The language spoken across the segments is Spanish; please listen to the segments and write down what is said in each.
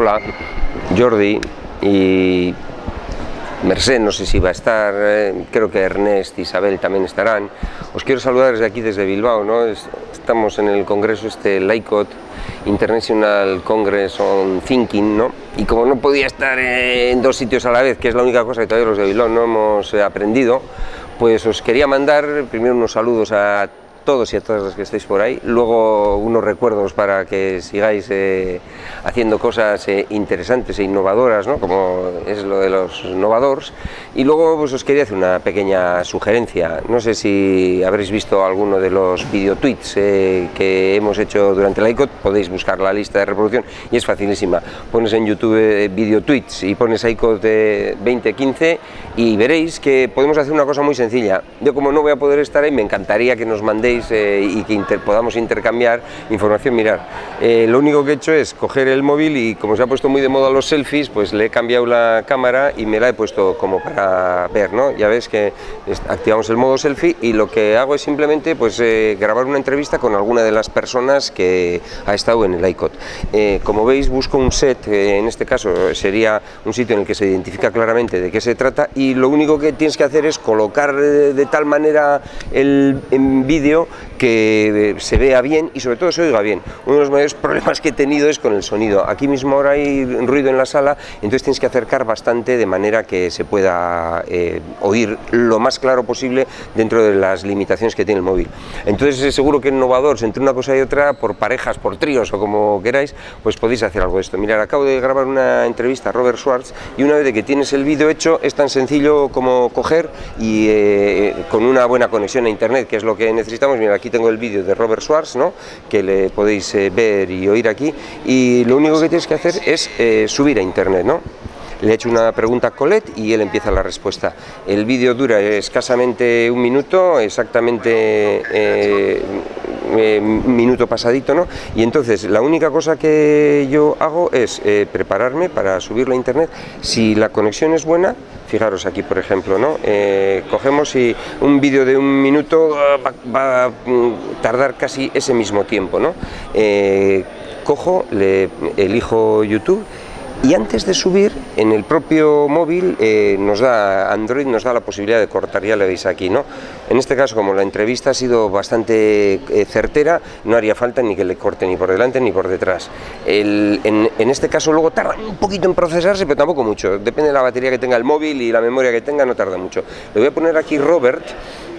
Hola, Jordi y Merced, no sé si va a estar, eh, creo que Ernest, Isabel también estarán. Os quiero saludar desde aquí, desde Bilbao, ¿no? Estamos en el congreso este LICOT, International Congress on Thinking, ¿no? Y como no podía estar en dos sitios a la vez, que es la única cosa que todavía los de Bilbao no hemos eh, aprendido, pues os quería mandar primero unos saludos a todos y a todas las que estéis por ahí. Luego unos recuerdos para que sigáis eh, haciendo cosas eh, interesantes e innovadoras, ¿no? como es lo de los innovadores. Y luego pues, os quería hacer una pequeña sugerencia. No sé si habréis visto alguno de los videotweets eh, que hemos hecho durante la ICOT. Podéis buscar la lista de reproducción y es facilísima. Pones en YouTube eh, videotweets y pones ICOT de 2015 y veréis que podemos hacer una cosa muy sencilla. Yo como no voy a poder estar ahí, me encantaría que nos mandéis eh, y que podamos intercambiar información. Mirar, eh, lo único que he hecho es coger el móvil y como se ha puesto muy de moda los selfies, pues le he cambiado la cámara y me la he puesto como para ver, ¿no? Ya ves que activamos el modo selfie y lo que hago es simplemente pues eh, grabar una entrevista con alguna de las personas que ha estado en el ICOT. como veis busco un set, en este caso sería un sitio en el que se identifica claramente de qué se trata y lo único que tienes que hacer es colocar de tal manera el vídeo que se vea bien y sobre todo se oiga bien. Uno de los mayores problemas que he tenido es con el sonido. Aquí mismo ahora hay ruido en la sala, entonces tienes que acercar bastante de manera que se pueda eh, oír lo más claro posible dentro de las limitaciones que tiene el móvil. Entonces seguro que innovadores entre una cosa y otra, por parejas, por tríos o como queráis, pues podéis hacer algo de esto. Mirad, acabo de grabar una entrevista a Robert Schwartz y una vez de que tienes el vídeo hecho es tan sencillo como coger y eh, con una buena conexión a internet, que es lo que necesitamos, Aquí tengo el vídeo de Robert Schwartz, ¿no? que le podéis eh, ver y oír aquí, y lo único que tienes que hacer es eh, subir a internet. ¿no? Le he hecho una pregunta a Colette y él empieza la respuesta. El vídeo dura escasamente un minuto, exactamente eh, minuto pasadito, ¿no? Y entonces la única cosa que yo hago es prepararme para subirlo a internet. Si la conexión es buena, Fijaros aquí, por ejemplo, ¿no? Eh, cogemos y un vídeo de un minuto va, a mm, tardar casi ese mismo tiempo, ¿no? Eh, cojo, le elijo YouTube y antes de subir, en el propio móvil eh, nos da Android nos da la posibilidad de cortar, ya lo veis aquí, ¿no? En este caso, como la entrevista ha sido bastante eh, certera, no haría falta ni que le corte ni por delante ni por detrás. en, en, este caso luego tarda un poquito en procesarse, pero tampoco mucho. Depende de la batería que tenga el móvil y la memoria que tenga, no tarda mucho. Le voy a poner aquí Robert,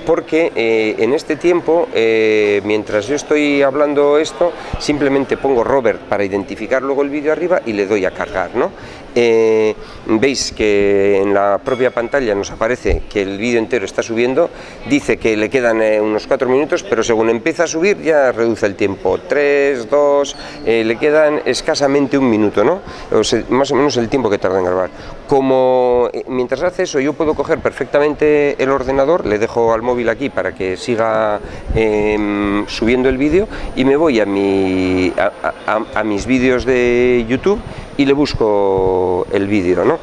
porque eh, en este tiempo, eh, mientras yo estoy hablando esto, simplemente pongo Robert para identificar luego el vídeo arriba y le doy a cargar. ¿no? Eh, veis que en la propia pantalla nos aparece que el vídeo entero está subiendo, dice que le quedan unos 4 minutos, pero según empieza a subir ya reduce el tiempo, 3, 2, le quedan escasamente un minuto, ¿no? más o menos el tiempo que tarda en grabar. Como mientras hace eso yo puedo coger perfectamente el ordenador, le dejo al móvil aquí para que siga em, subiendo el vídeo y me voy a, a, mis vídeos de YouTube y le busco el vídeo. ¿no?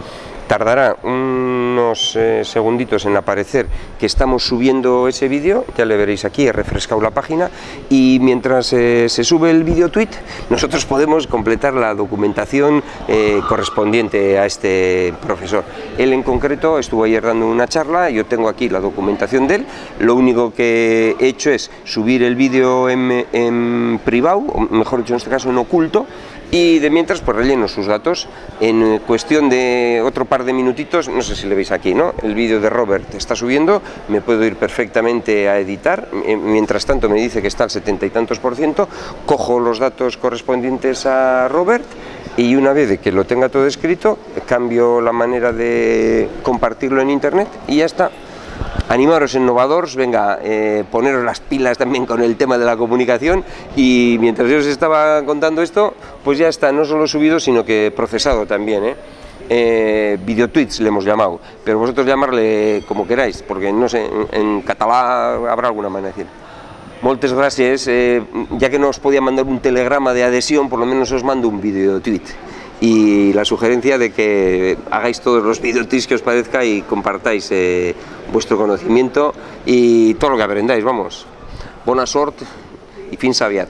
Tardará unos eh, segunditos en aparecer que estamos subiendo ese vídeo, ya le veréis aquí, he refrescado la página y mientras eh, se sube el vídeo tweet nosotros podemos completar la documentación eh, correspondiente a este profesor. Él en concreto estuvo ayer dando una charla, yo tengo aquí la documentación de él, lo único que he hecho es subir el vídeo en, en privado, mejor dicho en este caso en oculto, y de mientras pues relleno sus datos. En cuestión de otro par de minutitos, no sé si le veis aquí, ¿no? El vídeo de Robert está subiendo, me puedo ir perfectamente a editar, mientras tanto me dice que está al setenta y tantos por ciento, cojo los datos correspondientes a Robert y una vez que lo tenga todo escrito, cambio la manera de compartirlo en internet y ya está animaros innovadores, venga, eh, poneros las pilas también con el tema de la comunicación y mientras yo os estaba contando esto, pues ya está no solo subido, sino que procesado también, ¿eh? eh videotweets le hemos llamado, pero vosotros llamarle como queráis, porque no sé, en, catalán habrá alguna manera de decir. Moltes gracias, eh, ya que no os podía mandar un telegrama de adhesión, por lo menos os mando un videotweet y la sugerencia de que hagáis todos los videos que os parezca y compartáis eh, vuestro conocimiento y todo lo que aprendáis, vamos. Buena suerte y fin sabiat.